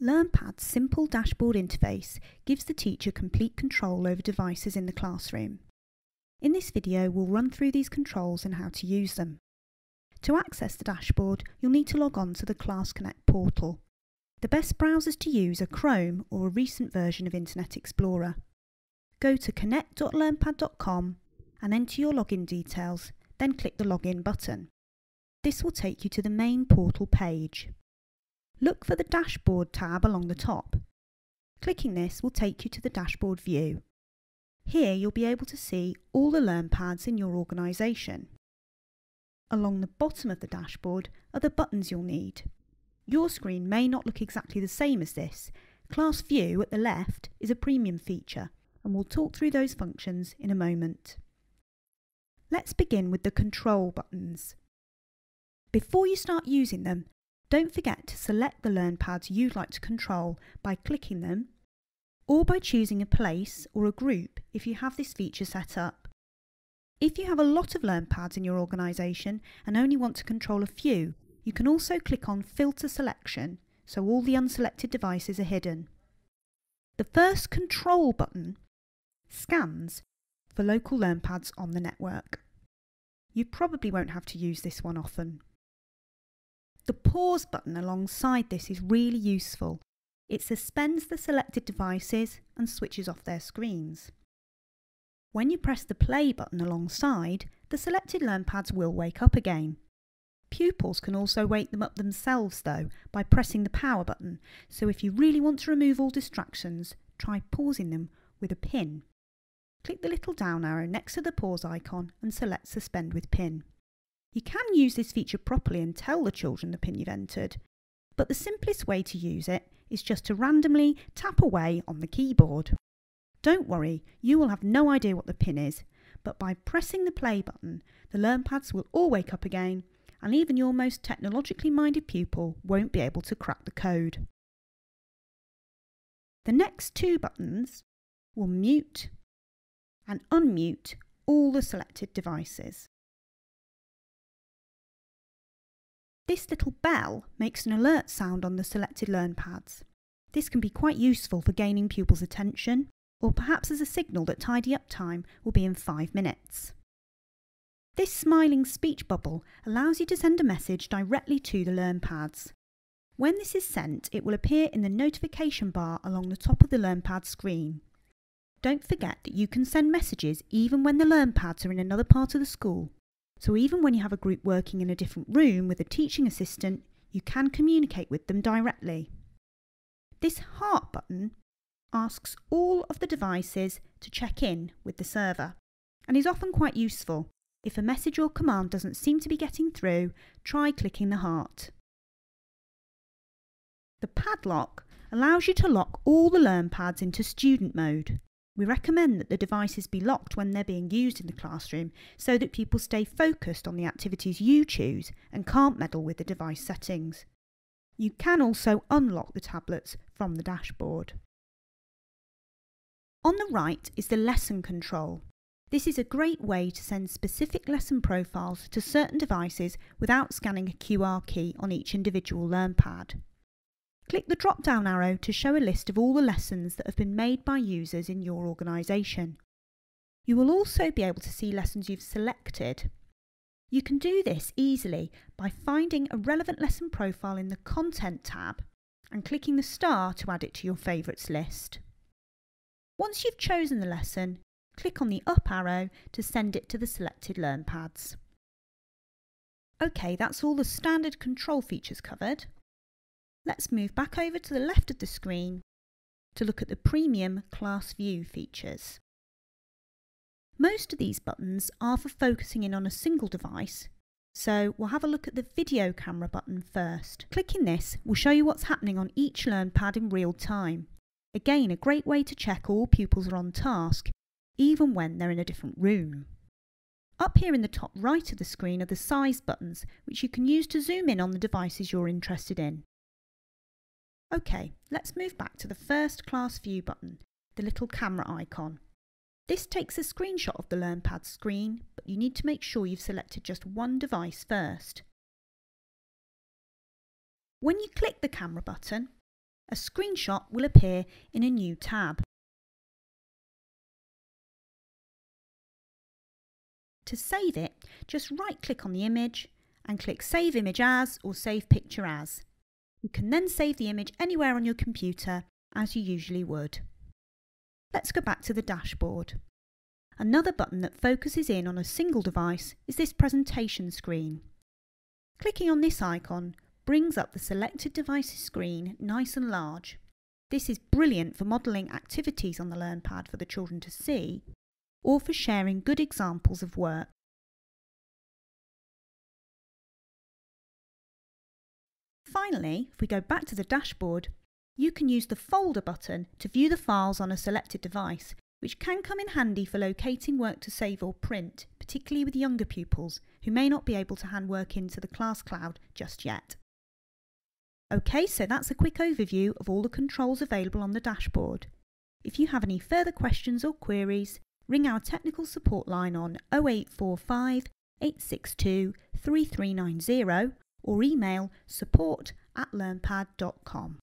LearnPad's simple dashboard interface gives the teacher complete control over devices in the classroom. In this video, we'll run through these controls and how to use them. To access the dashboard, you'll need to log on to the ClassConnect portal. The best browsers to use are Chrome or a recent version of Internet Explorer. Go to connect.learnpad.com and enter your login details, then click the Login button. This will take you to the main portal page. Look for the Dashboard tab along the top. Clicking this will take you to the dashboard view. Here you'll be able to see all the LearnPads in your organisation. Along the bottom of the dashboard are the buttons you'll need. Your screen may not look exactly the same as this. Class View at the left is a premium feature and we'll talk through those functions in a moment. Let's begin with the control buttons. Before you start using them, don't forget to select the LearnPads you'd like to control by clicking them or by choosing a place or a group if you have this feature set up. If you have a lot of LearnPads in your organisation and only want to control a few, you can also click on Filter Selection so all the unselected devices are hidden. The first Control button scans for local LearnPads on the network. You probably won't have to use this one often. The pause button alongside this is really useful. It suspends the selected devices and switches off their screens. When you press the play button alongside, the selected LearnPads will wake up again. Pupils can also wake them up themselves though by pressing the power button, so if you really want to remove all distractions, try pausing them with a pin. Click the little down arrow next to the pause icon and select suspend with pin. You can use this feature properly and tell the children the pin you've entered, but the simplest way to use it is just to randomly tap away on the keyboard. Don't worry, you will have no idea what the pin is, but by pressing the play button, the LearnPads will all wake up again, and even your most technologically minded pupil won't be able to crack the code. The next two buttons will mute and unmute all the selected devices. This little bell makes an alert sound on the selected LearnPads. This can be quite useful for gaining pupils' attention, or perhaps as a signal that tidy up time will be in five minutes. This smiling speech bubble allows you to send a message directly to the LearnPads. When this is sent, it will appear in the notification bar along the top of the LearnPad screen. Don't forget that you can send messages even when the LearnPads are in another part of the school so even when you have a group working in a different room with a teaching assistant, you can communicate with them directly. This heart button asks all of the devices to check in with the server and is often quite useful. If a message or command doesn't seem to be getting through, try clicking the heart. The padlock allows you to lock all the LearnPads into student mode. We recommend that the devices be locked when they're being used in the classroom so that people stay focused on the activities you choose and can't meddle with the device settings. You can also unlock the tablets from the dashboard. On the right is the lesson control. This is a great way to send specific lesson profiles to certain devices without scanning a QR key on each individual LearnPad. Click the drop down arrow to show a list of all the lessons that have been made by users in your organisation. You will also be able to see lessons you've selected. You can do this easily by finding a relevant lesson profile in the Content tab and clicking the star to add it to your favourites list. Once you've chosen the lesson, click on the up arrow to send it to the selected LearnPads. OK, that's all the standard control features covered. Let's move back over to the left of the screen to look at the Premium Class View features. Most of these buttons are for focusing in on a single device, so we'll have a look at the video camera button first. Clicking this will show you what's happening on each LearnPad in real time. Again, a great way to check all pupils are on task, even when they're in a different room. Up here in the top right of the screen are the size buttons, which you can use to zoom in on the devices you're interested in. OK, let's move back to the first class view button, the little camera icon. This takes a screenshot of the LearnPad screen, but you need to make sure you've selected just one device first. When you click the camera button, a screenshot will appear in a new tab. To save it, just right-click on the image and click Save Image As or Save Picture As. You can then save the image anywhere on your computer as you usually would. Let's go back to the dashboard. Another button that focuses in on a single device is this presentation screen. Clicking on this icon brings up the selected device's screen nice and large. This is brilliant for modelling activities on the LearnPad for the children to see or for sharing good examples of work. Finally, if we go back to the dashboard, you can use the Folder button to view the files on a selected device, which can come in handy for locating work to save or print, particularly with younger pupils who may not be able to hand work into the class cloud just yet. OK, so that's a quick overview of all the controls available on the dashboard. If you have any further questions or queries, ring our technical support line on 0845 862 3390 or email support at learnpad.com.